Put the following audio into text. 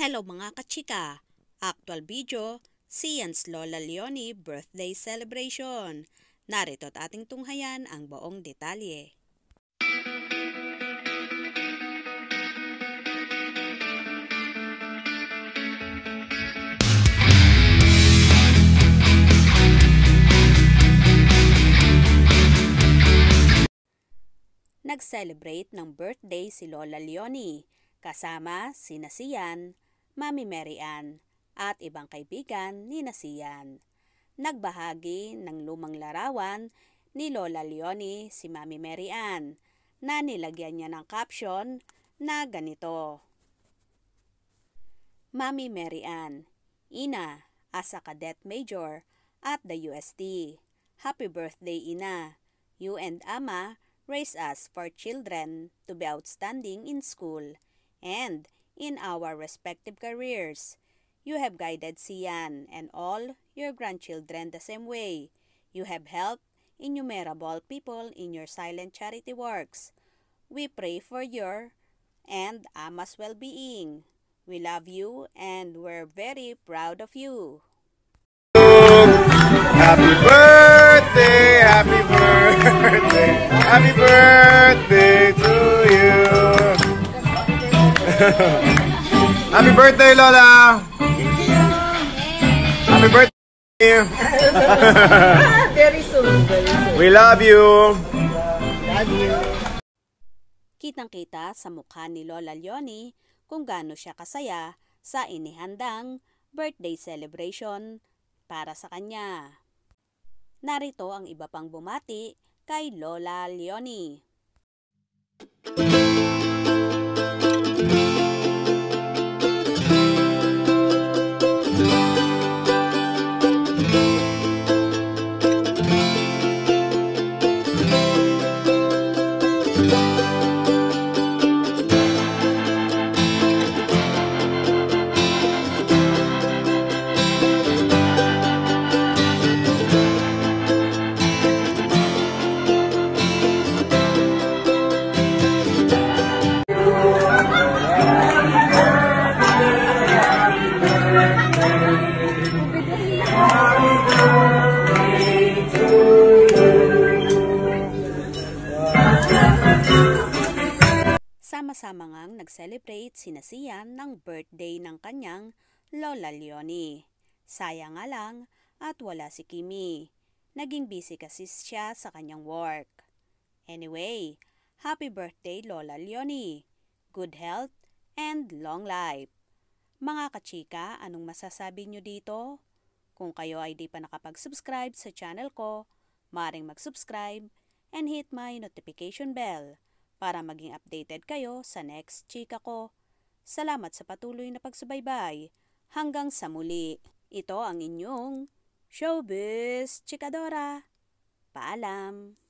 Hello mga kachika! Actual video, Sian's Lola Leonie Birthday Celebration. Narito at ating tunghayan ang buong detalye. Nag-celebrate ng birthday si Lola Leonie kasama si Nasian, Mami Mary Ann at ibang kaibigan ni Nasian. Nagbahagi ng lumang larawan ni Lola Leonie si Mami Mary Ann na nilagyan niya ng caption na ganito. Mami Mary Ann, Ina, as a cadet major at the UST. Happy birthday, Ina. You and Ama raise us for children to be outstanding in school and in our respective careers. You have guided Sian and all your grandchildren the same way. You have helped innumerable people in your silent charity works. We pray for your and Ama's well-being. We love you and we're very proud of you. Happy birthday, happy birthday, happy birthday. happy birthday, Lola. Happy birthday. very soon, very soon. We love you. Love you. Kitang-kita sa mukha ni Lola Leonie kung gaano siya kasaya sa inihandang birthday celebration para sa kanya. Narito ang iba pang bumati kay Lola Leonie. Sama-sama ngang nag-celebrate Sian ng birthday ng kanyang Lola Leonie. Sayang nga lang at wala si Kimi. Naging busy kasi siya sa kanyang work. Anyway, happy birthday Lola Leonie. Good health and long life. Mga kachika, anong masasabi nyo dito? Kung kayo ay di pa nakapag-subscribe sa channel ko, maring mag-subscribe and hit my notification bell para maging updated kayo sa next chika ko. Salamat sa patuloy na pagsubaybay. Hanggang sa muli, ito ang inyong Showbiz Chikadora. Paalam!